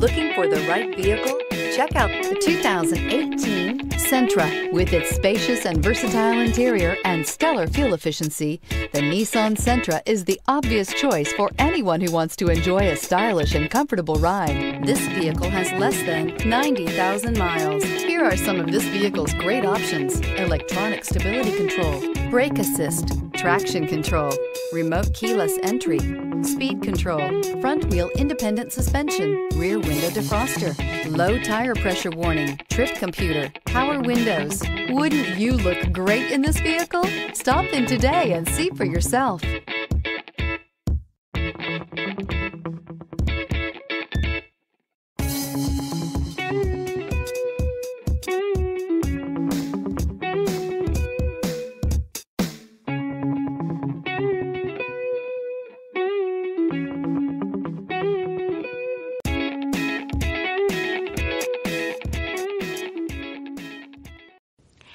Looking for the right vehicle? Check out the 2018 Sentra. With its spacious and versatile interior and stellar fuel efficiency, the Nissan Sentra is the obvious choice for anyone who wants to enjoy a stylish and comfortable ride. This vehicle has less than 90,000 miles. Here are some of this vehicle's great options. Electronic stability control, brake assist, traction control, remote keyless entry, speed control, front wheel independent suspension, rear window defroster, low tire pressure warning, trip computer, power windows. Wouldn't you look great in this vehicle? Stop in today and see for yourself.